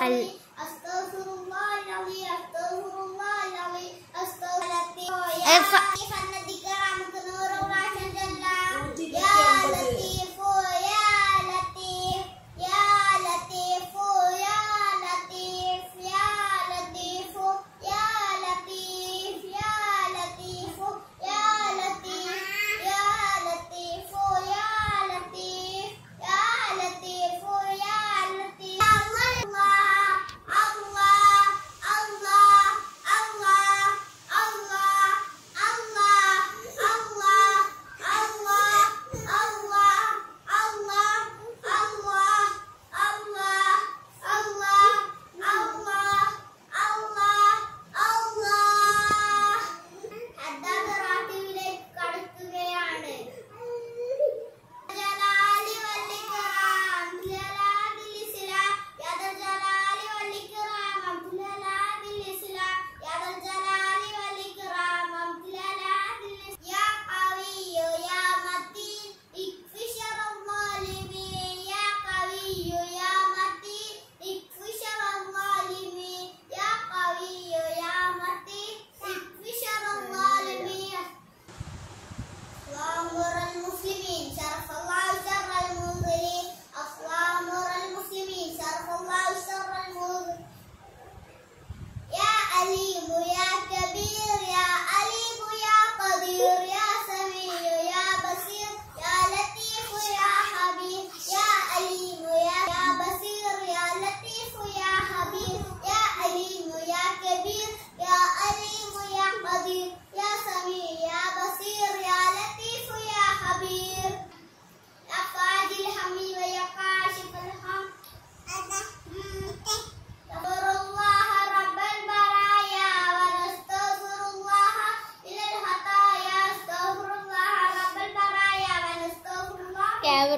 هل أستغفر الله العظيم أستغفر الله العظيم أستغفر الله العظيم. إيه، Yeah.